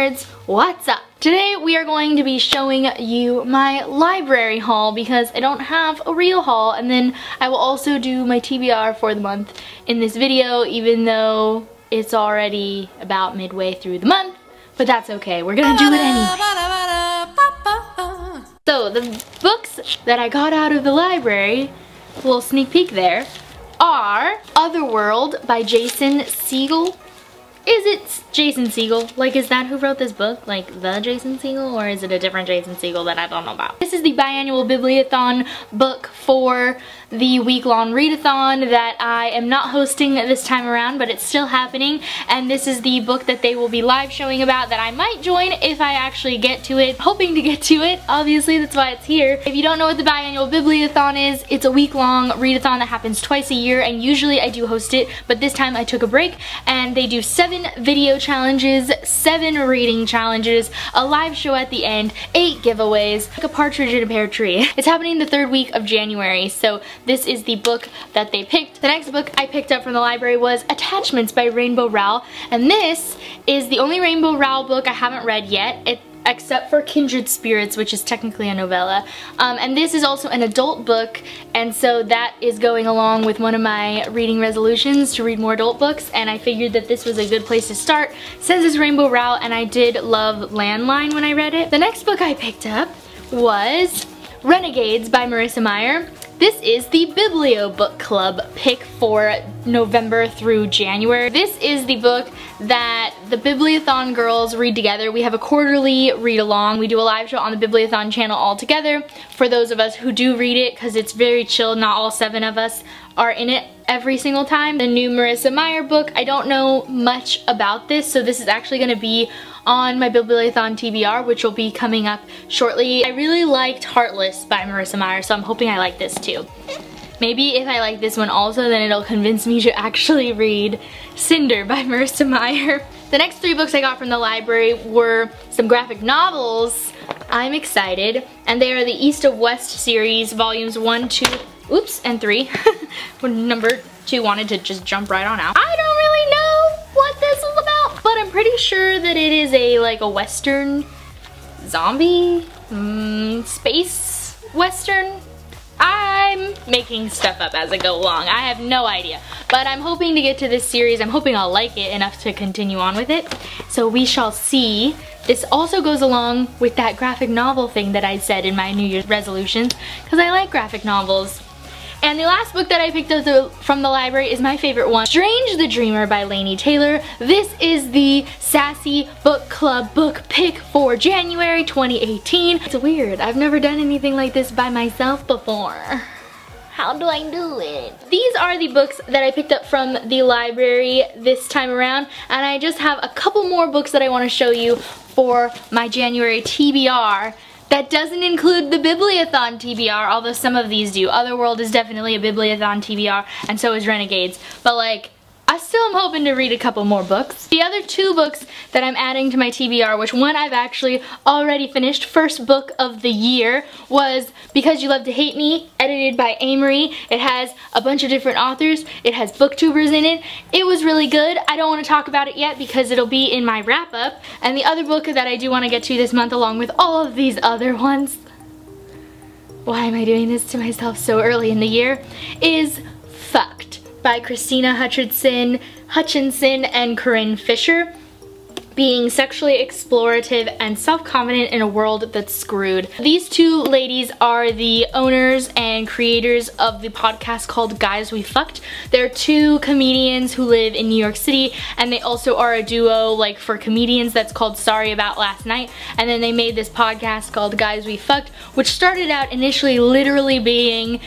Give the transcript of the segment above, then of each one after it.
nerds, what's up? Today we are going to be showing you my library haul because I don't have a real haul and then I will also do my TBR for the month in this video even though it's already about midway through the month but that's okay, we're gonna do it anyway. So the books that I got out of the library, little sneak peek there, are Otherworld by Jason Segel is it Jason Segel? Like, is that who wrote this book? Like, the Jason Segel? Or is it a different Jason Segel that I don't know about? This is the biannual Bibliothon book for the week-long readathon that I am not hosting this time around, but it's still happening. And this is the book that they will be live showing about that I might join if I actually get to it. Hoping to get to it, obviously, that's why it's here. If you don't know what the biannual Bibliothon is, it's a week-long readathon that happens twice a year, and usually I do host it, but this time I took a break, and they do seven video challenges, seven reading challenges, a live show at the end, eight giveaways, like a partridge in a pear tree. It's happening the third week of January, so this is the book that they picked. The next book I picked up from the library was Attachments by Rainbow Rowell, and this is the only Rainbow Rowell book I haven't read yet. It except for Kindred Spirits, which is technically a novella. Um, and this is also an adult book, and so that is going along with one of my reading resolutions to read more adult books, and I figured that this was a good place to start since it's Rainbow Rowell, and I did love Landline when I read it. The next book I picked up was Renegades by Marissa Meyer. This is the Biblio Book Club pick for November through January. This is the book that the Bibliothon girls read together. We have a quarterly read along. We do a live show on the Bibliothon channel all together for those of us who do read it because it's very chill. Not all seven of us are in it every single time. The new Marissa Meyer book, I don't know much about this, so this is actually going to be on my Bibliothon TBR, which will be coming up shortly. I really liked Heartless by Marissa Meyer, so I'm hoping I like this too. Maybe if I like this one also, then it'll convince me to actually read Cinder by Marissa Meyer. The next three books I got from the library were some graphic novels. I'm excited. And they are the East of West series, volumes one, two, oops, and Number two wanted to just jump right on out. I don't really know what this is about, but I'm pretty sure that it is a like a western zombie mm, space western I'm making stuff up as I go along. I have no idea. But I'm hoping to get to this series. I'm hoping I'll like it enough to continue on with it. So we shall see. This also goes along with that graphic novel thing that I said in my New Year's resolutions because I like graphic novels. And the last book that I picked up the, from the library is my favorite one, Strange the Dreamer by Laini Taylor. This is the Sassy Book Club book pick for January 2018. It's weird. I've never done anything like this by myself before. How do I do it? These are the books that I picked up from the library this time around and I just have a couple more books that I want to show you for my January TBR that doesn't include the Bibliothon TBR, although some of these do. Otherworld is definitely a Bibliothon TBR, and so is Renegades. But like, I still am hoping to read a couple more books. The other two books that I'm adding to my TBR, which one I've actually already finished, first book of the year, was Because You Love to Hate Me, edited by Ameriie. It has a bunch of different authors. It has booktubers in it. It was really good. I don't want to talk about it yet because it'll be in my wrap up. And the other book that I do want to get to this month along with all of these other ones, why am I doing this to myself so early in the year, is Fucked by Krystyna Hutchinson, Hutchinson and Corinne Fisher being sexually explorative and self-confident in a world that's screwed. These two ladies are the owners and creators of the podcast called Guys We Fucked. They're two comedians who live in New York City and they also are a duo like for comedians that's called Sorry About Last Night and then they made this podcast called Guys We Fucked which started out initially literally being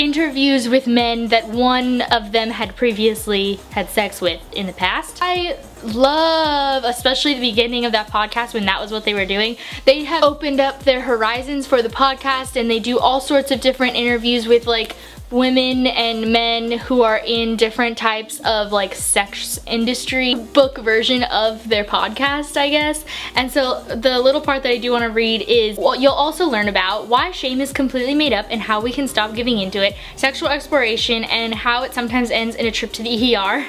interviews with men that one of them had previously had sex with in the past. I love, especially the beginning of that podcast when that was what they were doing. They have opened up their horizons for the podcast and they do all sorts of different interviews with like women and men who are in different types of like sex industry book version of their podcast I guess. And so the little part that I do want to read is well, you'll also learn about why shame is completely made up and how we can stop giving into it sexual exploration and how it sometimes ends in a trip to the ER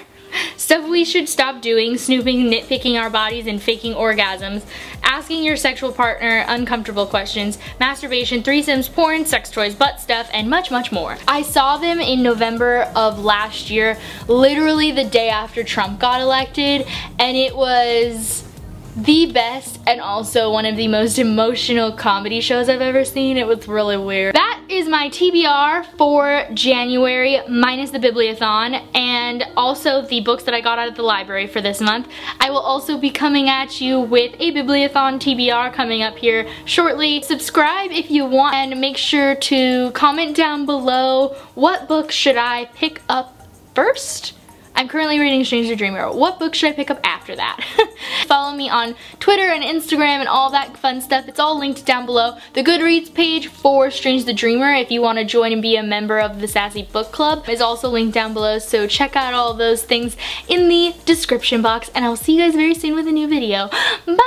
Stuff we should stop doing, snooping, nitpicking our bodies, and faking orgasms, asking your sexual partner uncomfortable questions, masturbation, threesomes, porn, sex toys, butt stuff, and much, much more. I saw them in November of last year, literally the day after Trump got elected, and it was the best and also one of the most emotional comedy shows I've ever seen. It was really weird. That is my TBR for January minus the Bibliothon and also the books that I got out of the library for this month. I will also be coming at you with a Bibliothon TBR coming up here shortly. Subscribe if you want and make sure to comment down below what book should I pick up first I'm currently reading Strange the Dreamer. What book should I pick up after that? Follow me on Twitter and Instagram and all that fun stuff. It's all linked down below. The Goodreads page for Strange the Dreamer, if you want to join and be a member of the Sassy Book Club, is also linked down below. So check out all those things in the description box. And I'll see you guys very soon with a new video. Bye!